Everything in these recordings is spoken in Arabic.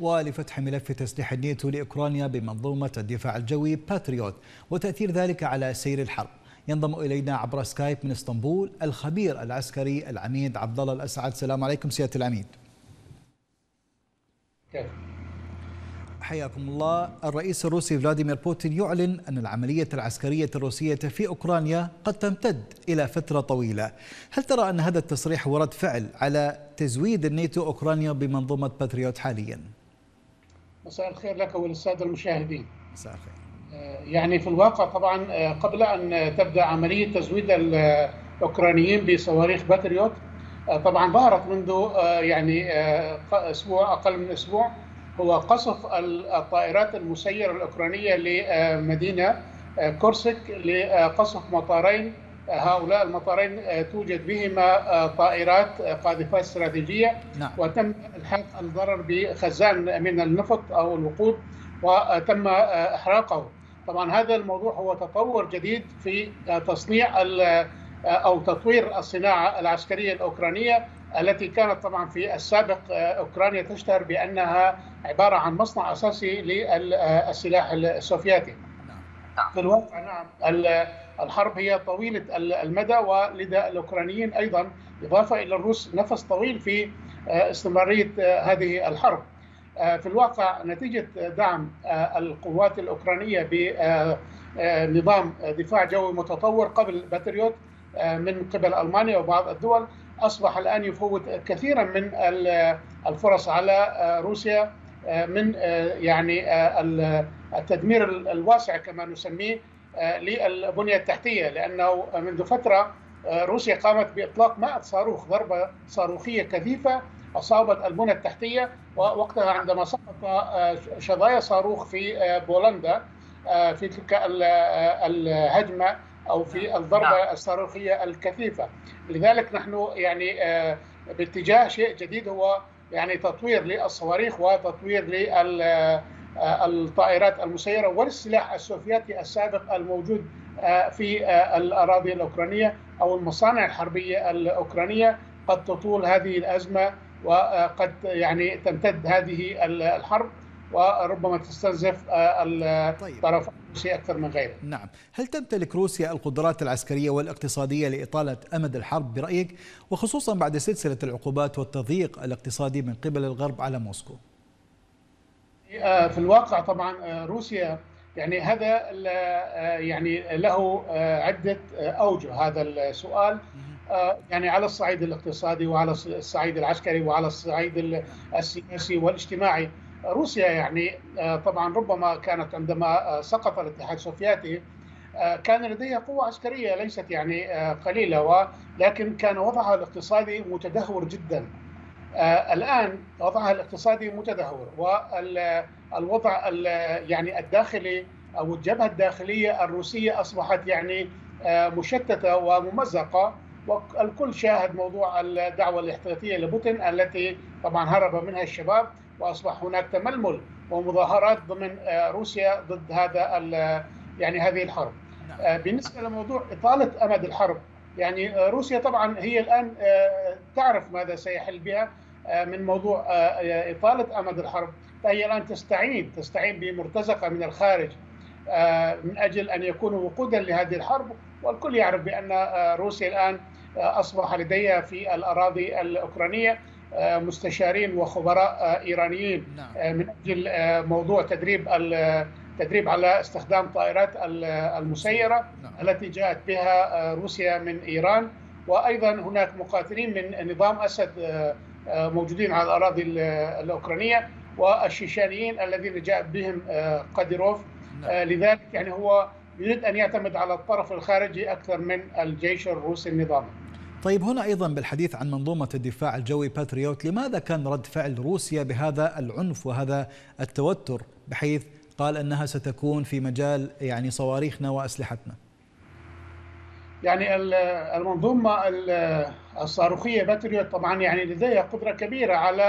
ولفتح ملف تسليح الناتو لأوكرانيا بمنظومة الدفاع الجوي باتريوت وتأثير ذلك على سير الحرب. ينضم إلينا عبر سكايب من إسطنبول الخبير العسكري العميد عبد الله الأسعد. السلام عليكم سيادة العميد. كيف؟ حياكم الله. الرئيس الروسي فلاديمير بوتين يعلن أن العملية العسكرية الروسية في أوكرانيا قد تمتد إلى فترة طويلة. هل ترى أن هذا التصريح هو رد فعل على تزويد الناتو أوكرانيا بمنظومة باتريوت حاليا؟ مساء الخير لك وللسادة المشاهدين. مساء الخير. آه، يعني في الواقع طبعا آه، قبل أن تبدأ عملية تزويد الأوكرانيين بصواريخ باتريوت آه، طبعا ظهرت منذ يعني أسبوع أقل من أسبوع هو قصف الطائرات المسيرة الأوكرانية لمدينة كورسك لقصف مطارين هؤلاء المطارين توجد بهما طائرات قاذفات استراتيجية نعم. وتم إلحاق الضرر بخزان من النفط أو الوقود وتم إحراقه طبعا هذا الموضوع هو تطور جديد في تصنيع أو تطوير الصناعة العسكرية الأوكرانية التي كانت طبعا في السابق أوكرانيا تشتهر بأنها عبارة عن مصنع أساسي للسلاح السوفيتي. نعم. في الواقع نعم الحرب هي طويلة المدى ولدى الأوكرانيين أيضا إضافة إلى الروس نفس طويل في استمرارية هذه الحرب. في الواقع نتيجة دعم القوات الأوكرانية بنظام دفاع جوي متطور قبل باتريوت من قبل ألمانيا وبعض الدول أصبح الآن يفوت كثيرا من الفرص على روسيا من يعني التدمير الواسع كما نسميه للبنية التحتية لأنه منذ فترة روسيا قامت بإطلاق 100 صاروخ ضربة صاروخية كثيفة أصابت البنى التحتية ووقتها عندما سقط شظايا صاروخ في بولندا في تلك الهجمة أو في الضربة نعم. الصاروخية الكثيفة لذلك نحن يعني آه، باتجاه شيء جديد هو يعني تطوير للصواريخ وتطوير للطائرات آه، المسيرة والسلاح السوفيتي السابق الموجود آه، في الأراضي الأوكرانية أو المصانع الحربية الأوكرانية قد تطول هذه الأزمة وقد يعني تمتد هذه الحرب وربما تستنزف آه، الطرف طيب. الروسي أكثر من غيره. نعم، هل تمتلك روسيا القدرات العسكرية والاقتصادية لإطالة أمد الحرب برأيك وخصوصا بعد سلسلة العقوبات والتضييق الاقتصادي من قبل الغرب على موسكو؟ آه، في الواقع طبعا آه، روسيا يعني هذا يعني له عدة أوجه. هذا السؤال يعني على الصعيد الاقتصادي وعلى الصعيد العسكري وعلى الصعيد السياسي والاجتماعي. روسيا يعني آه، طبعا ربما كانت عندما آه، سقط الاتحاد السوفيتي آه، كان لديها قوة عسكرية ليست يعني قليلة ولكن كان وضعها الاقتصادي متدهور جدا. الآن وضعها الاقتصادي متدهور والوضع يعني الداخلي أو الجبهة الداخلية الروسية أصبحت يعني مشتتة وممزقة والكل شاهد موضوع الدعوة الاحتياطية لبوتين التي طبعا هرب منها الشباب وأصبح هناك تململ ومظاهرات ضمن آه، روسيا ضد هذا يعني هذه الحرب. نعم. آه، بالنسبة لموضوع إطالة أمد الحرب يعني آه، روسيا طبعا هي الآن تعرف ماذا سيحل بها من موضوع إطالة أمد الحرب فهي الآن تستعين تستعين بمرتزقة من الخارج من أجل أن يكونوا وقودا لهذه الحرب والكل يعرف بأن روسيا الآن أصبح لديها في الأراضي الأوكرانية مستشارين وخبراء إيرانيين نعم. آه، من أجل آه، موضوع تدريب التدريب على استخدام طائرات المسيرة نعم. التي جاءت بها آه، روسيا من إيران وأيضا هناك مقاتلين من نظام أسد موجودين على الأراضي الأوكرانية والشيشانيين الذين جاء بهم قاديروف. نعم. لذلك يعني هو يريد أن يعتمد على الطرف الخارجي أكثر من الجيش الروسي النظامي. طيب هنا أيضا بالحديث عن منظومة الدفاع الجوي باتريوت لماذا كان رد فعل روسيا بهذا العنف وهذا التوتر؟ بحيث قال أنها ستكون في مجال يعني صواريخنا وأسلحتنا. يعني المنظومة الصاروخية باتريوت طبعا يعني لديها قدرة كبيرة على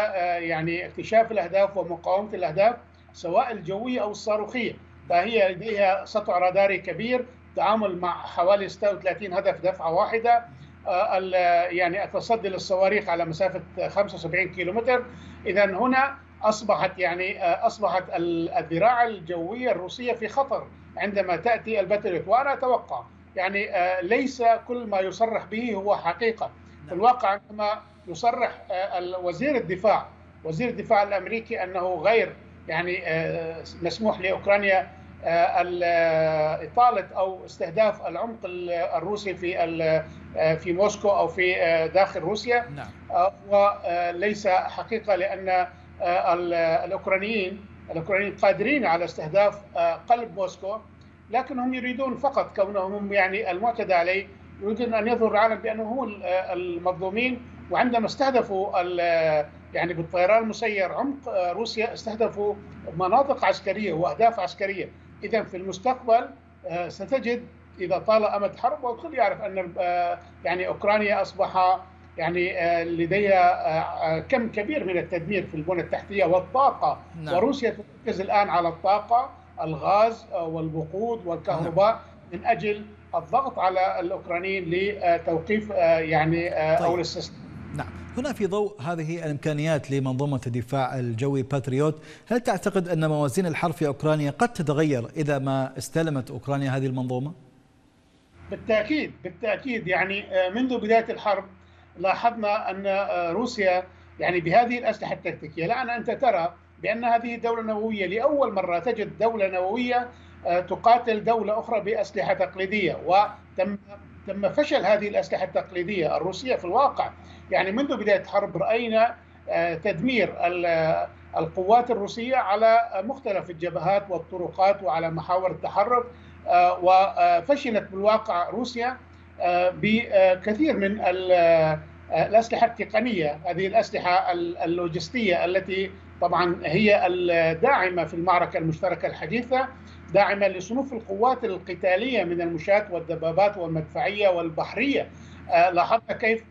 يعني اكتشاف الأهداف ومقاومة الأهداف سواء الجوية أو الصاروخية. فهي لديها سطع راداري كبير تعامل مع حوالي 36 هدف دفعة واحدة. يعني التصدي للصواريخ على مسافة 75 كيلومتر. اذا هنا أصبحت يعني أصبحت الذراع الجوية الروسية في خطر عندما تأتي الباتريوت. وأنا أتوقع يعني ليس كل ما يصرح به هو حقيقة. في الواقع عندما يصرح وزير الدفاع وزير الدفاع الأمريكي أنه غير يعني مسموح لأوكرانيا إطالة أو استهداف العمق الروسي في في موسكو أو في داخل روسيا. نعم. وليس حقيقة لأن الأوكرانيين الأوكرانيين قادرين على استهداف قلب موسكو. لكنهم يريدون فقط كونهم يعني المعتدى عليه يريدون أن يظهر العالم بانه هم المظلومين. وعندما استهدفوا يعني بالطيران المسير عمق روسيا استهدفوا مناطق عسكرية وأهداف عسكرية. اذا في المستقبل ستجد إذا طال أمد حرب والكل يعرف أن يعني أوكرانيا أصبح يعني لديها كم كبير من التدمير في البنى التحتية والطاقة. نعم. وروسيا تركز الآن على الطاقة. الغاز والوقود والكهرباء. من أجل الضغط على الأوكرانيين لتوقيف يعني طيب. أو الاستسلام نعم هنا في ضوء هذه الإمكانيات لمنظومة الدفاع الجوي باتريوت هل تعتقد أن موازين الحرب في أوكرانيا قد تتغير إذا ما استلمت أوكرانيا هذه المنظومة بالتأكيد بالتأكيد يعني منذ بداية الحرب لاحظنا أن روسيا يعني بهذه الأسلحة التكتيكية الآن أنت ترى بان هذه دولة نووية. لأول مرة تجد دولة نووية تقاتل دولة أخرى بأسلحة تقليدية. وتم تم فشل هذه الأسلحة التقليدية الروسية في الواقع. يعني منذ بداية الحرب رأينا تدمير القوات الروسية على مختلف الجبهات والطرقات وعلى محاور التحرك. وفشلت بالواقع روسيا بكثير من الأسلحة التقنية هذه الأسلحة اللوجستية التي طبعا هي الداعمة في المعركة المشتركة الحديثة داعمة لصنوف القوات القتالية من المشاة والدبابات والمدفعية والبحرية. لاحظنا كيف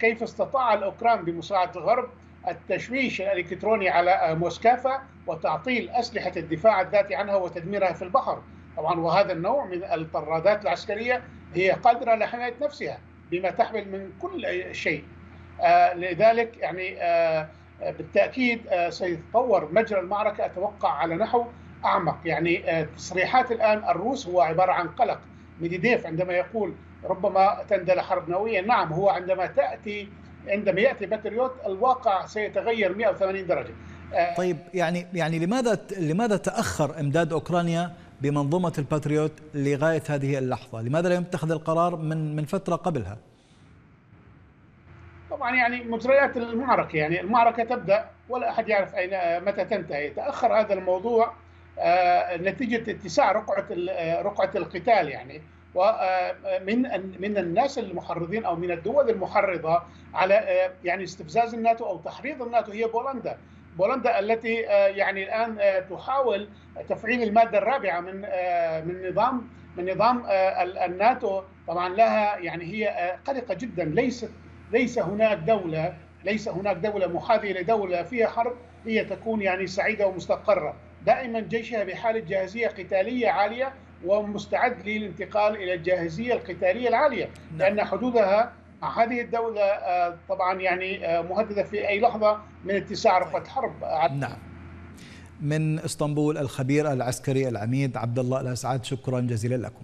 كيف استطاع الأوكران بمساعدة الغرب التشويش الإلكتروني على موسكافا وتعطيل أسلحة الدفاع الذاتي عنها وتدميرها في البحر. طبعا وهذا النوع من الطرادات العسكرية هي قادرة على حماية نفسها. بما تحمل من كل شيء. آه لذلك يعني آه بالتأكيد آه سيتطور مجرى المعركة أتوقع على نحو أعمق. يعني تصريحات الآن الروس هو عبارة عن قلق ميدفيديف عندما يقول ربما تندلع حرب نووية. نعم هو عندما تأتي عندما يأتي باتريوت الواقع سيتغير 180 درجة. طيب يعني يعني لماذا لماذا تأخر إمداد أوكرانيا بمنظومة الباتريوت لغاية هذه اللحظة؟ لماذا لم يتخذ القرار من من فترة قبلها؟ طبعا يعني مجريات المعركة يعني المعركة تبدأ ولا أحد يعرف أين متى تنتهي، تأخر هذا الموضوع نتيجة اتساع رقعة رقعة القتال يعني ومن من الناس المحرضين أو من الدول المحرضة على يعني استفزاز الناتو أو تحريض الناتو هي بولندا بولندا التي يعني الآن تحاول تفعيل المادة الرابعة من من نظام من نظام الناتو. طبعا لها يعني هي قلقة جدا. ليست ليس هناك دولة ليس هناك دولة محاذيه لدولة فيها حرب هي تكون يعني سعيدة ومستقرة. دائما جيشها بحالة جاهزية قتالية عالية ومستعد للانتقال إلى الجاهزية القتالية العالية. لأن حدودها هذه الدولة طبعا يعني مهددة في أي لحظة من اتساع رقعه حرب. نعم. من إسطنبول الخبير العسكري العميد عبد الله الأسعد شكرا جزيلا لكم.